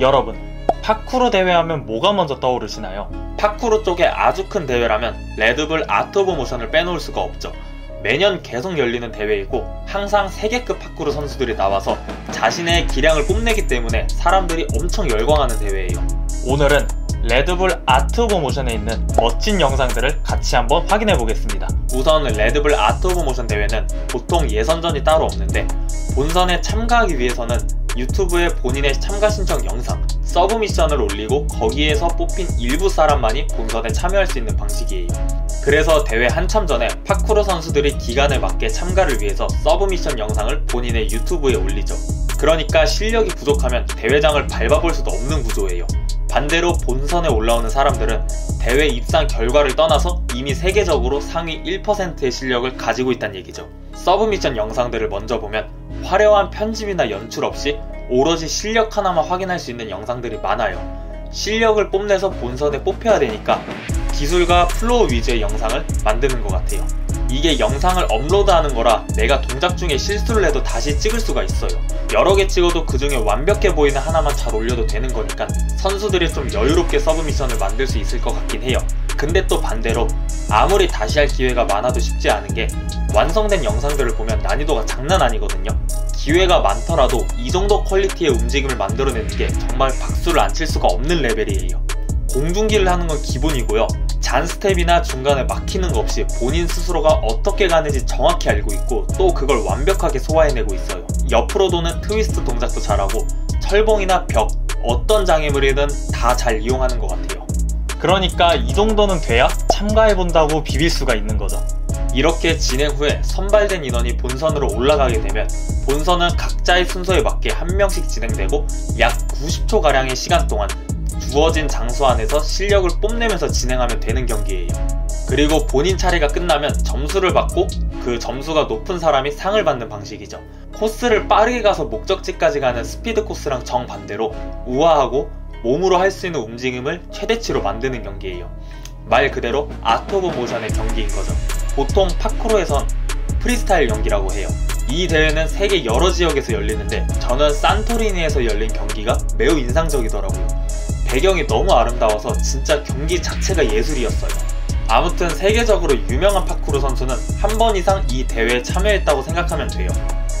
여러분, 파쿠르 대회하면 뭐가 먼저 떠오르시나요? 파쿠르 쪽에 아주 큰 대회라면 Red Bull Art of Motion을 빼놓을 수가 없죠. 매년 계속 열리는 대회이고 항상 세계급 파쿠르 선수들이 나와서 자신의 기량을 뽐내기 때문에 사람들이 엄청 열광하는 대회예요. 오늘은 Red Bull Art of Motion에 있는 멋진 영상들을 같이 한번 확인해 보겠습니다. 우선 Red Bull Art of Motion 대회는 보통 예선전이 따로 없는데 본선에 참가하기 위해서는 유튜브에 본인의 참가 신청 영상, submission을 올리고 거기에서 뽑힌 일부 사람만이 본선에 참여할 수 있는 방식이에요. 그래서 대회 한참 전에 파쿠르 선수들이 기간에 맞게 참가를 위해서 submission 영상을 본인의 유튜브에 올리죠. 그러니까 실력이 부족하면 대회장을 밟아볼 수도 없는 구조예요. 반대로 본선에 올라오는 사람들은 대회 입상 결과를 떠나서 이미 세계적으로 상위 1%의 실력을 가지고 있다는 얘기죠. submission 영상들을 먼저 보면 화려한 편집이나 연출 없이 오로지 실력 하나만 확인할 수 있는 영상들이 많아요. 실력을 뽐내서 본선에 뽑혀야 되니까 기술과 flow 위주의 영상을 만드는 것 같아요. 이게 영상을 업로드하는 거라 내가 동작 중에 실수를 해도 다시 찍을 수가 있어요. 여러 개 찍어도 그 중에 완벽해 보이는 하나만 잘 올려도 되는 거니까 선수들이 좀 여유롭게 submission을 만들 수 있을 것 같긴 해요. 근데 또 반대로 아무리 다시 할 기회가 많아도 쉽지 않은 게 완성된 영상들을 보면 난이도가 장난 아니거든요. 기회가 많더라도 이 정도 quality의 움직임을 만들어내는 게 정말 박수를 안 칠 수가 없는 레벨이에요. 공중기를 하는 건 기본이고요. 잔 스텝이나 중간에 막히는 거 없이 본인 스스로가 어떻게 가는지 정확히 알고 있고 또 그걸 완벽하게 소화해내고 있어요. 옆으로 도는 트위스트 동작도 잘하고 철봉이나 벽, 어떤 장애물이든 다 잘 이용하는 것 같아요. 그러니까 이 정도는 돼야 참가해본다고 비빌 수가 있는 거죠. 이렇게 진행 후에 선발된 인원이 본선으로 올라가게 되면 본선은 각자의 순서에 맞게 한 명씩 진행되고 약 90초가량의 시간 동안 주어진 장소 안에서 실력을 뽐내면서 진행하면 되는 경기예요. 그리고 본인 차례가 끝나면 점수를 받고 그 점수가 높은 사람이 상을 받는 방식이죠. 코스를 빠르게 가서 목적지까지 가는 스피드 코스랑 정반대로 우아하고 몸으로 할 수 있는 움직임을 최대치로 만드는 경기예요. 말 그대로 Art of Motion의 경기인 거죠. 보통 파쿠르에선 프리스타일 경기라고 해요. 이 대회는 세계 여러 지역에서 열리는데 저는 산토리니에서 열린 경기가 매우 인상적이더라고요. 배경이 너무 아름다워서 진짜 경기 자체가 예술이었어요. 아무튼 세계적으로 유명한 파쿠르 선수는 한 번 이상 이 대회에 참여했다고 생각하면 돼요.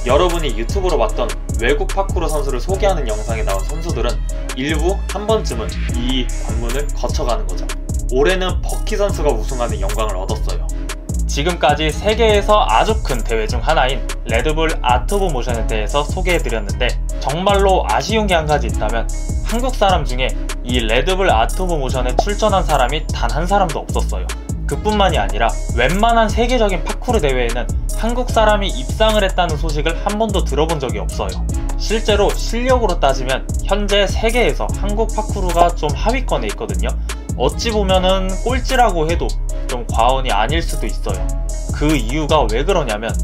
여러분이 유튜브로 봤던 외국 파쿠르 선수를 소개하는 영상에 나온 선수들은 일부 한 번쯤은 이 관문을 거쳐가는 거죠. 올해는 버키 선수가 우승하는 영광을 얻었어요. 지금까지 세계에서 아주 큰 대회 중 하나인 Red Bull Art of Motion에 대해서 소개해드렸는데 정말로 아쉬운 게 한 가지 있다면 한국 사람 중에 이 Red Bull Art of Motion에 출전한 사람이 단 한 사람도 없었어요. 그뿐만이 아니라 웬만한 세계적인 파쿠르 대회에는 한국 사람이 입상을 했다는 소식을 한 번도 들어본 적이 없어요. 실제로 실력으로 따지면 현재 세계에서 한국 파쿠르가 좀 하위권에 있거든요. 어찌 보면은 꼴찌라고 해도 좀 과언이 아닐 수도 있어요. 그 이유가 왜 그러냐면